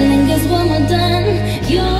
feeling, guess what we're done. You're